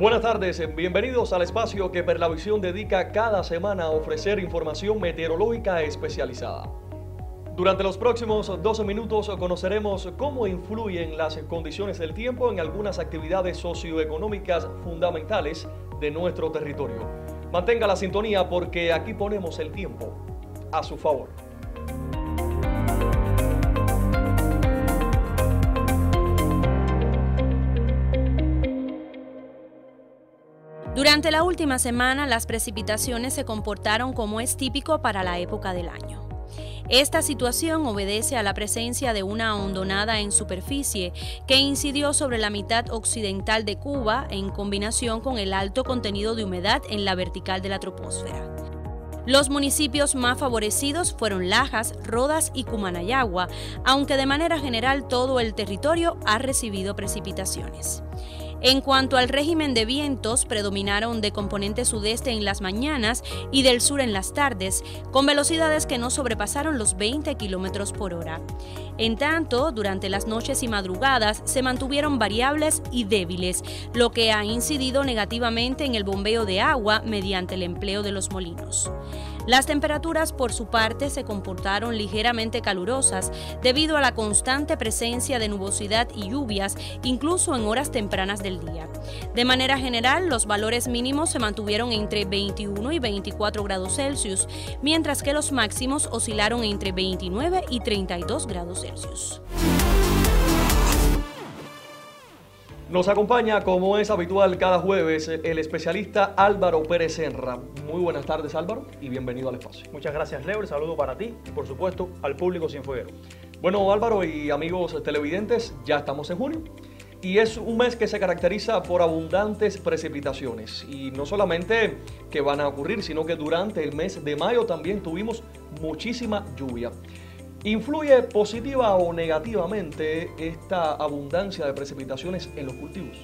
Buenas tardes, bienvenidos al espacio que Perlavisión dedica cada semana a ofrecer información meteorológica especializada. Durante los próximos 12 minutos conoceremos cómo influyen las condiciones del tiempo en algunas actividades socioeconómicas fundamentales de nuestro territorio. Mantenga la sintonía porque aquí ponemos el tiempo a su favor. Durante la última semana, las precipitaciones se comportaron como es típico para la época del año. Esta situación obedece a la presencia de una hondonada en superficie que incidió sobre la mitad occidental de Cuba en combinación con el alto contenido de humedad en la vertical de la troposfera. Los municipios más favorecidos fueron Lajas, Rodas y Cumanayagua, aunque de manera general todo el territorio ha recibido precipitaciones. En cuanto al régimen de vientos, predominaron de componente sudeste en las mañanas y del sur en las tardes, con velocidades que no sobrepasaron los 20 kilómetros por hora. En tanto, durante las noches y madrugadas se mantuvieron variables y débiles, lo que ha incidido negativamente en el bombeo de agua mediante el empleo de los molinos. Las temperaturas por su parte se comportaron ligeramente calurosas debido a la constante presencia de nubosidad y lluvias, incluso en horas tempranas del día. De manera general, los valores mínimos se mantuvieron entre 21 y 24 grados Celsius, mientras que los máximos oscilaron entre 29 y 32 grados Celsius. Nos acompaña, como es habitual cada jueves, el especialista Álvaro Pérez Senra. Muy buenas tardes, Álvaro, y bienvenido al espacio. Muchas gracias, Leo. El saludo para ti y, por supuesto, al público cienfueguero. Bueno, Álvaro y amigos televidentes, ya estamos en junio y es un mes que se caracteriza por abundantes precipitaciones. Y no solamente que van a ocurrir, sino que durante el mes de mayo también tuvimos muchísima lluvia. ¿Influye positiva o negativamente esta abundancia de precipitaciones en los cultivos?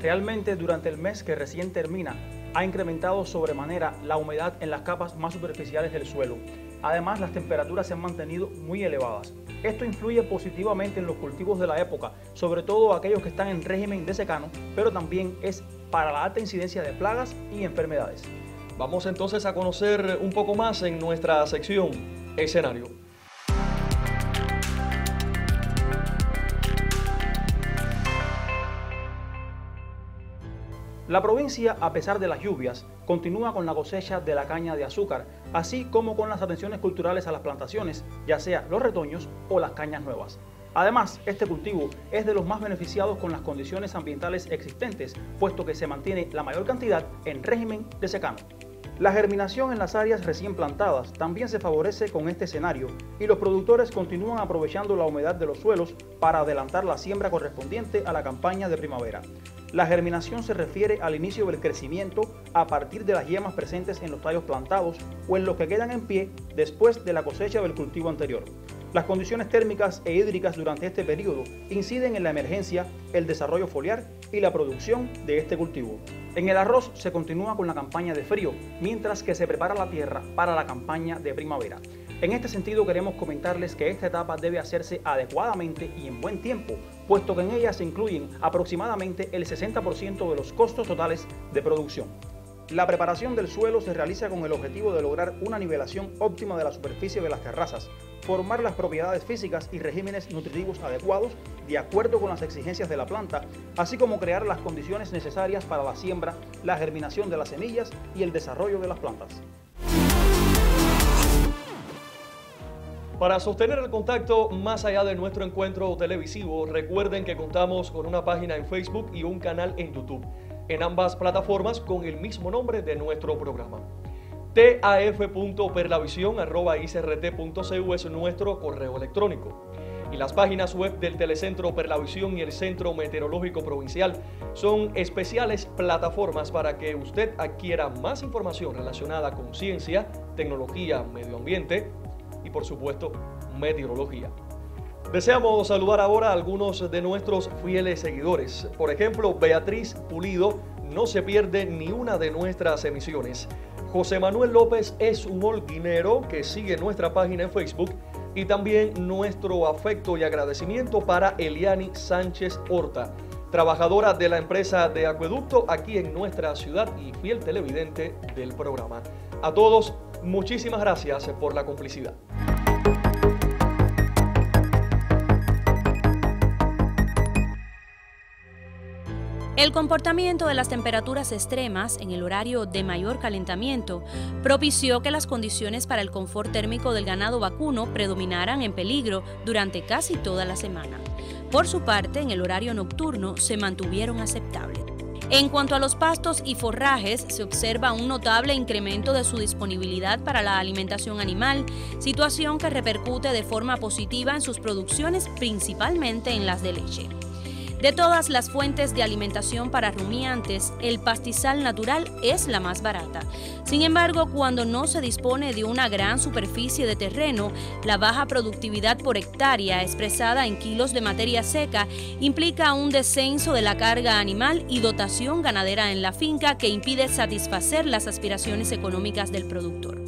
Realmente durante el mes que recién termina ha incrementado sobremanera la humedad en las capas más superficiales del suelo. Además, las temperaturas se han mantenido muy elevadas. Esto influye positivamente en los cultivos de la época, sobre todo aquellos que están en régimen de secano, pero también es para la alta incidencia de plagas y enfermedades. Vamos entonces a conocer un poco más en nuestra sección escenario. La provincia, a pesar de las lluvias, continúa con la cosecha de la caña de azúcar, así como con las atenciones culturales a las plantaciones, ya sea los retoños o las cañas nuevas. Además, este cultivo es de los más beneficiados con las condiciones ambientales existentes, puesto que se mantiene la mayor cantidad en régimen de secano. La germinación en las áreas recién plantadas también se favorece con este escenario y los productores continúan aprovechando la humedad de los suelos para adelantar la siembra correspondiente a la campaña de primavera. La germinación se refiere al inicio del crecimiento a partir de las yemas presentes en los tallos plantados o en los que quedan en pie después de la cosecha del cultivo anterior. Las condiciones térmicas e hídricas durante este periodo inciden en la emergencia, el desarrollo foliar y la producción de este cultivo. En el arroz se continúa con la campaña de frío, mientras que se prepara la tierra para la campaña de primavera. En este sentido queremos comentarles que esta etapa debe hacerse adecuadamente y en buen tiempo, puesto que en ella se incluyen aproximadamente el 60% de los costos totales de producción. La preparación del suelo se realiza con el objetivo de lograr una nivelación óptima de la superficie de las terrazas, formar las propiedades físicas y regímenes nutritivos adecuados de acuerdo con las exigencias de la planta, así como crear las condiciones necesarias para la siembra, la germinación de las semillas y el desarrollo de las plantas. Para sostener el contacto más allá de nuestro encuentro televisivo, recuerden que contamos con una página en Facebook y un canal en YouTube en ambas plataformas con el mismo nombre de nuestro programa. taf.perlavisión.icrt.cu es nuestro correo electrónico. Y las páginas web del Telecentro Perlavisión y el Centro Meteorológico Provincial son especiales plataformas para que usted adquiera más información relacionada con ciencia, tecnología, medio ambiente y por supuesto meteorología. Deseamos saludar ahora a algunos de nuestros fieles seguidores. Por ejemplo, Beatriz Pulido no se pierde ni una de nuestras emisiones. José Manuel López es un holguinero que sigue nuestra página en Facebook y también nuestro afecto y agradecimiento para Eliani Sánchez Horta, trabajadora de la empresa de acueducto aquí en nuestra ciudad y fiel televidente del programa. A todos, muchísimas gracias por la complicidad. El comportamiento de las temperaturas extremas en el horario de mayor calentamiento propició que las condiciones para el confort térmico del ganado vacuno predominaran en peligro durante casi toda la semana. Por su parte, en el horario nocturno se mantuvieron aceptables. En cuanto a los pastos y forrajes, se observa un notable incremento de su disponibilidad para la alimentación animal, situación que repercute de forma positiva en sus producciones, principalmente en las de leche. De todas las fuentes de alimentación para rumiantes, el pastizal natural es la más barata. Sin embargo, cuando no se dispone de una gran superficie de terreno, la baja productividad por hectárea expresada en kilos de materia seca implica un descenso de la carga animal y dotación ganadera en la finca que impide satisfacer las aspiraciones económicas del productor.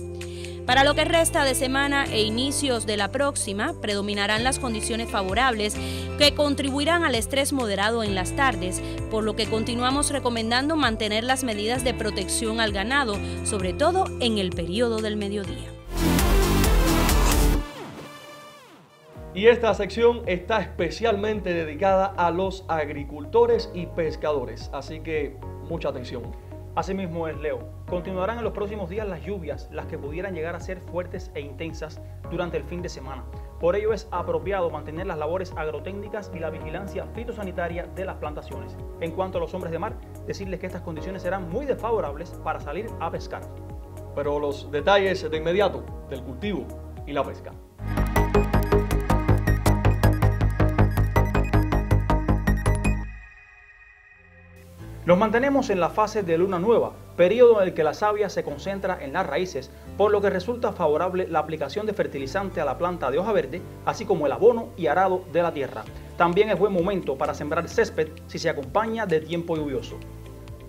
Para lo que resta de semana e inicios de la próxima, predominarán las condiciones favorables que contribuirán al estrés moderado en las tardes, por lo que continuamos recomendando mantener las medidas de protección al ganado, sobre todo en el periodo del mediodía. Y esta sección está especialmente dedicada a los agricultores y pescadores, así que mucha atención. Asimismo es Leo. Continuarán en los próximos días las lluvias, las que pudieran llegar a ser fuertes e intensas durante el fin de semana. Por ello es apropiado mantener las labores agrotécnicas y la vigilancia fitosanitaria de las plantaciones. En cuanto a los hombres de mar, decirles que estas condiciones serán muy desfavorables para salir a pescar. Pero los detalles de inmediato del cultivo y la pesca. Nos mantenemos en la fase de luna nueva, periodo en el que la savia se concentra en las raíces, por lo que resulta favorable la aplicación de fertilizante a la planta de hoja verde, así como el abono y arado de la tierra. También es buen momento para sembrar césped si se acompaña de tiempo lluvioso.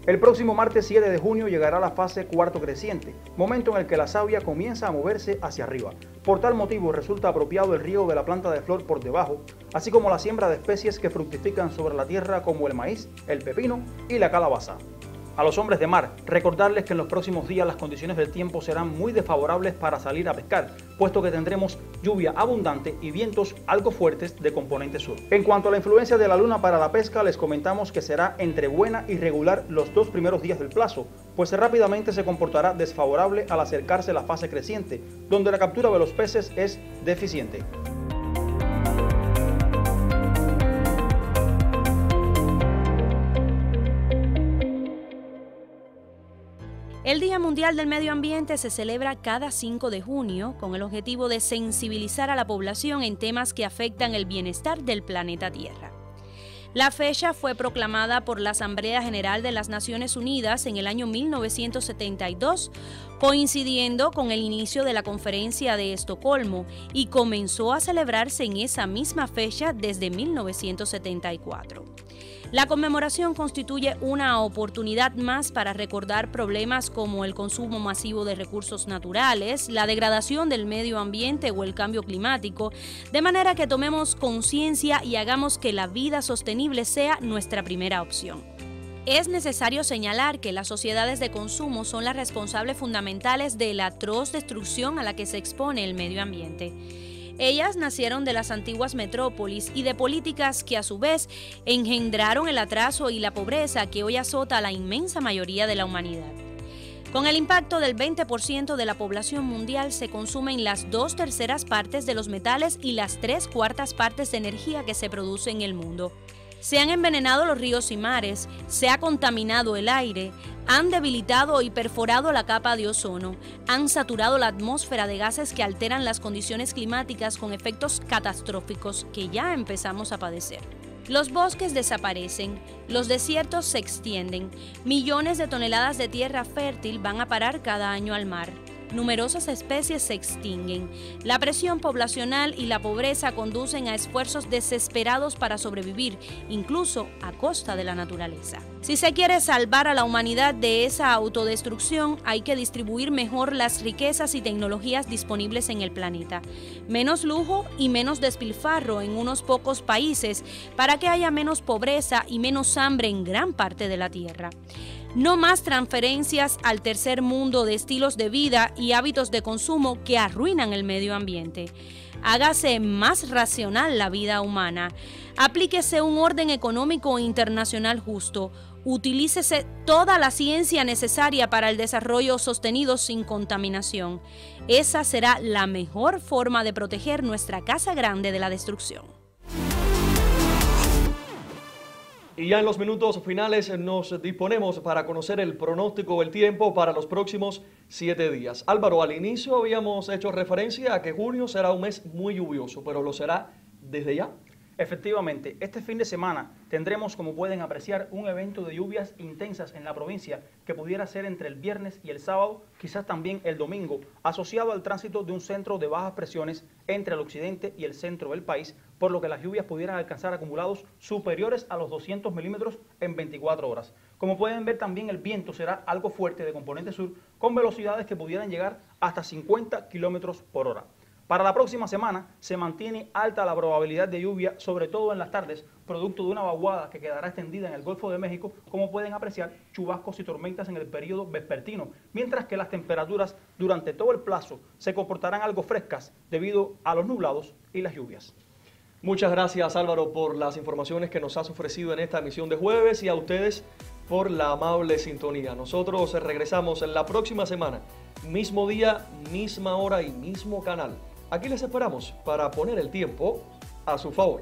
El próximo martes 7 de junio llegará la fase cuarto creciente, momento en el que la savia comienza a moverse hacia arriba. Por tal motivo resulta apropiado el riego de la planta de flor por debajo, así como la siembra de especies que fructifican sobre la tierra como el maíz, el pepino y la calabaza. A los hombres de mar, recordarles que en los próximos días las condiciones del tiempo serán muy desfavorables para salir a pescar, puesto que tendremos lluvia abundante y vientos algo fuertes de componente sur. En cuanto a la influencia de la luna para la pesca, les comentamos que será entre buena y regular los dos primeros días del plazo, pues rápidamente se comportará desfavorable al acercarse la fase creciente, donde la captura de los peces es deficiente. El Día Mundial del Medio Ambiente se celebra cada 5 de junio con el objetivo de sensibilizar a la población en temas que afectan el bienestar del planeta Tierra. La fecha fue proclamada por la Asamblea General de las Naciones Unidas en el año 1972, coincidiendo con el inicio de la Conferencia de Estocolmo y comenzó a celebrarse en esa misma fecha desde 1974. La conmemoración constituye una oportunidad más para recordar problemas como el consumo masivo de recursos naturales, la degradación del medio ambiente o el cambio climático, de manera que tomemos conciencia y hagamos que la vida sostenible sea nuestra primera opción. Es necesario señalar que las sociedades de consumo son las responsables fundamentales de la atroz destrucción a la que se expone el medio ambiente. Ellas nacieron de las antiguas metrópolis y de políticas que a su vez engendraron el atraso y la pobreza que hoy azota a la inmensa mayoría de la humanidad. Con el impacto del 20% de la población mundial se consumen las dos terceras partes de los metales y las tres cuartas partes de energía que se produce en el mundo. Se han envenenado los ríos y mares, se ha contaminado el aire, han debilitado y perforado la capa de ozono, han saturado la atmósfera de gases que alteran las condiciones climáticas con efectos catastróficos que ya empezamos a padecer. Los bosques desaparecen, los desiertos se extienden, millones de toneladas de tierra fértil van a parar cada año al mar. Numerosas especies se extinguen. La presión poblacional y la pobreza conducen a esfuerzos desesperados para sobrevivir, incluso a costa de la naturaleza. Si se quiere salvar a la humanidad de esa autodestrucción, hay que distribuir mejor las riquezas y tecnologías disponibles en el planeta. Menos lujo y menos despilfarro en unos pocos países para que haya menos pobreza y menos hambre en gran parte de la Tierra. No más transferencias al tercer mundo de estilos de vida y hábitos de consumo que arruinan el medio ambiente. Hágase más racional la vida humana. Aplíquese un orden económico internacional justo. Utilícese toda la ciencia necesaria para el desarrollo sostenido sin contaminación. Esa será la mejor forma de proteger nuestra casa grande de la destrucción. Y ya en los minutos finales nos disponemos para conocer el pronóstico del tiempo para los próximos siete días. Álvaro, al inicio habíamos hecho referencia a que junio será un mes muy lluvioso, pero lo será desde ya. Efectivamente, este fin de semana tendremos, como pueden apreciar, un evento de lluvias intensas en la provincia que pudiera ser entre el viernes y el sábado, quizás también el domingo, asociado al tránsito de un centro de bajas presiones entre el occidente y el centro del país, por lo que las lluvias pudieran alcanzar acumulados superiores a los 200 milímetros en 24 horas. Como pueden ver también el viento será algo fuerte de componente sur con velocidades que pudieran llegar hasta 50 kilómetros por hora. Para la próxima semana se mantiene alta la probabilidad de lluvia, sobre todo en las tardes, producto de una vaguada que quedará extendida en el Golfo de México, como pueden apreciar, chubascos y tormentas en el periodo vespertino, mientras que las temperaturas durante todo el plazo se comportarán algo frescas debido a los nublados y las lluvias. Muchas gracias Álvaro por las informaciones que nos has ofrecido en esta emisión de jueves y a ustedes por la amable sintonía. Nosotros regresamos en la próxima semana, mismo día, misma hora y mismo canal. Aquí les esperamos para poner el tiempo a su favor.